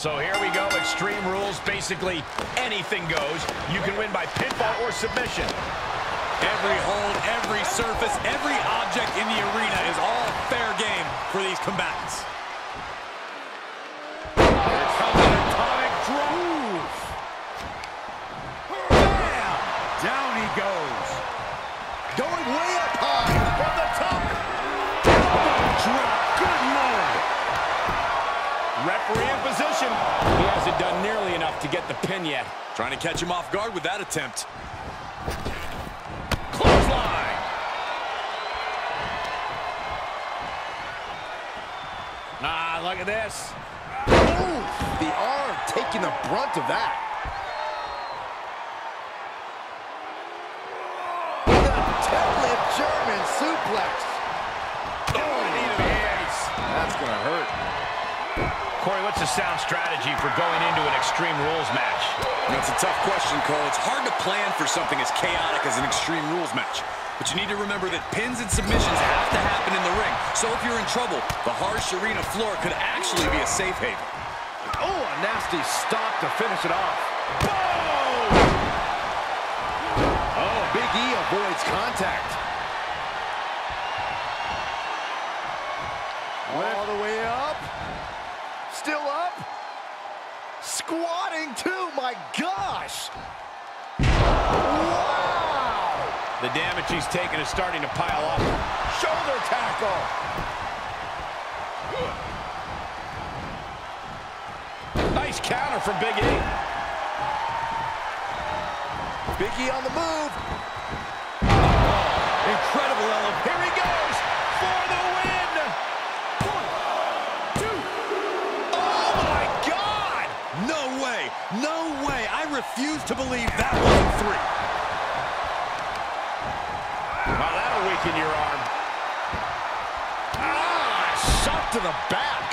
So here we go, Extreme Rules. Basically, anything goes. You can win by pinfall or submission. Every hold, every surface, every object in the arena is all fair game for these combatants. To get the pin yet. Trying to catch him off guard with that attempt. Clothesline. Ah, look at this. Ooh, the arm taking the brunt of that. German suplex. Oh, knee to the face. That's going to hurt. Corey, what's a sound strategy for going into an Extreme Rules match? That's a tough question, Cole. It's hard to plan for something as chaotic as an Extreme Rules match. But you need to remember that pins and submissions have to happen in the ring. So if you're in trouble, the harsh arena floor could actually be a safe haven. Oh, a nasty stop to finish it off. Oh, Big E avoids contact. Still up. Squatting too, my gosh. Wow. The damage he's taken is starting to pile up. Shoulder tackle. Nice counter from Big E. Big E on the move. Refuse to believe that wasn't three. Well, that'll weaken your arm. Ah, shot to the back.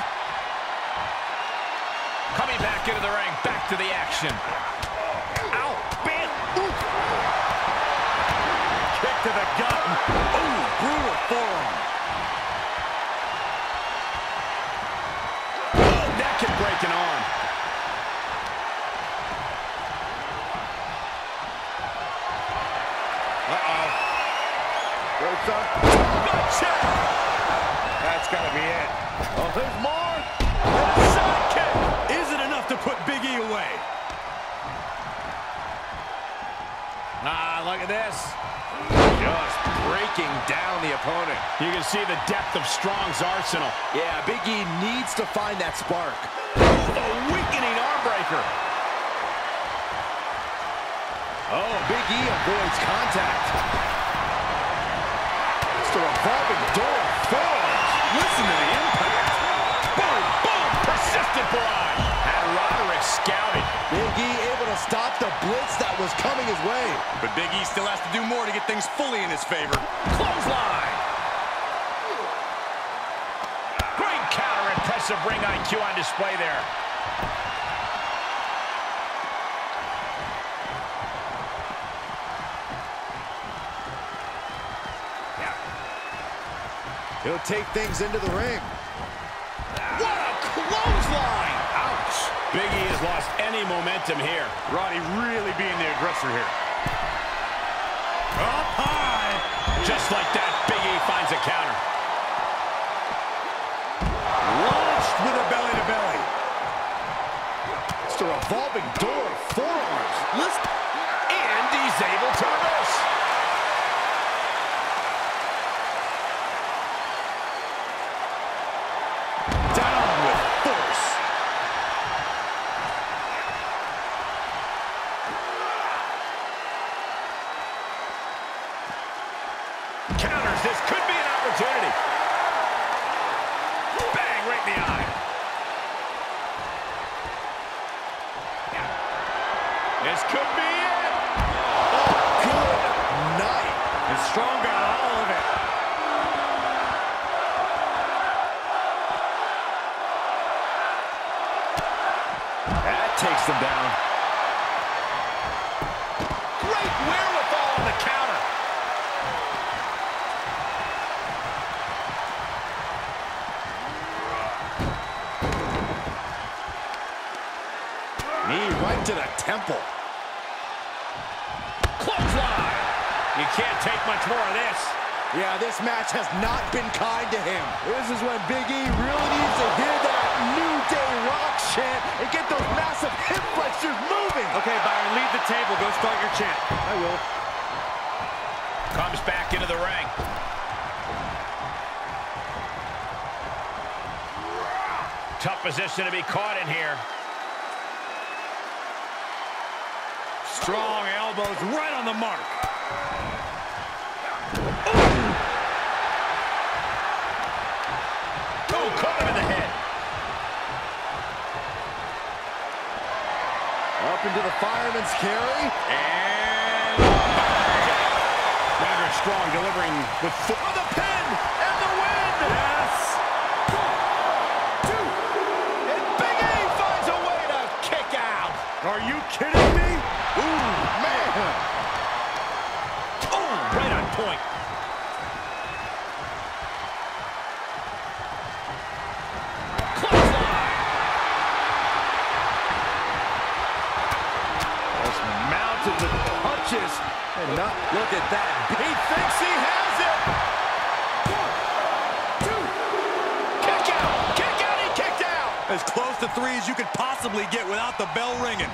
Coming back into the ring, back to the action. Ow, bam, oof. Kick to the gut. Ropes up. Gut check. That's got to be it. Oh, there's more. And a sidekick. Is it enough to put Big E away? Ah, look at this. Just breaking down the opponent. You can see the depth of Strong's arsenal. Yeah, Big E needs to find that spark. A weakening arm breaker. Oh, Big E avoids contact. It's the revolving door of forearms. Listen to the impact. Boom, boom, persistent barrage. And Roderick scouted. Big E able to stop the blitz that was coming his way. But Big E still has to do more to get things fully in his favor. Clothesline. Great counter, impressive ring IQ on display there. He'll take things into the ring. What a clothesline! Ouch! Big E has lost any momentum here. Roddy really being the aggressor here. Up high. Just like that, Counters. This could be an opportunity. Bang, right in the eye. This could be it. Oh, good night. And Strong got all of it. That takes them down. Great wherewithal to the temple. Clothesline. You can't take much more of this. Yeah, this match has not been kind to him. This is when Big E really needs to hear that New Day Rock chant and get those massive hip flexors moving. Okay, Byron, leave the table. Go start your chant. I will. Comes back into the ring. Tough position to be caught in here. Strong elbows right on the mark. Oh, caught him in the head. Up into the fireman's carry. And oh, Roderick Strong delivering with. For the pin and the win. Yes. Two. And Big E finds a way to kick out. Are you kidding me? Ooh, man. Oh, right on point. Clothesline. Just mounted with punches and not Look at that. He thinks he has it. One, two. Kick out. Kick out. He kicked out. As close to three as you could possibly get without the bell ringing.